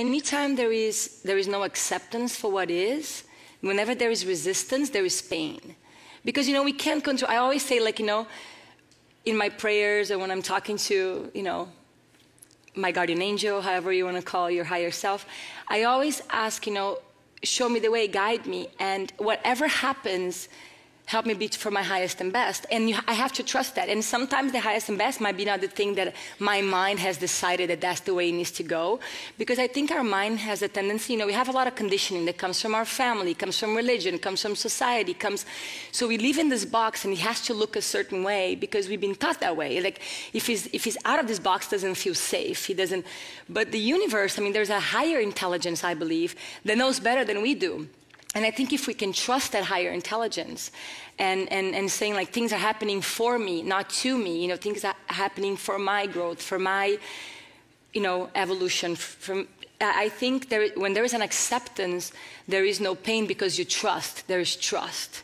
Anytime there is, there is no acceptance for what is, whenever there is resistance, there is pain. Because, you know, we can't control, I always say, like, you know, in my prayers or when I'm talking to, you know, my guardian angel, however you want to call your higher self, I always ask, you know, show me the way, guide me, and whatever happens, help me be for my highest and best. And you, I have to trust that. And sometimes the highest and best might be not the thing that my mind has decided that that's the way it needs to go. Because I think our mind has a tendency, you know, we have a lot of conditioning that comes from our family, comes from religion, comes from society, comes. So we live in this box and it has to look a certain way because we've been taught that way. Like if he's, if he's out of this box, doesn't feel safe. He doesn't. But the universe, I mean, there's a higher intelligence, I believe, that knows better than we do. And I think if we can trust that higher intelligence and, and, and saying like things are happening for me, not to me, you know, things are happening for my growth, for my, you know, evolution. From, I think there, when there is an acceptance, there is no pain because you trust. There is trust.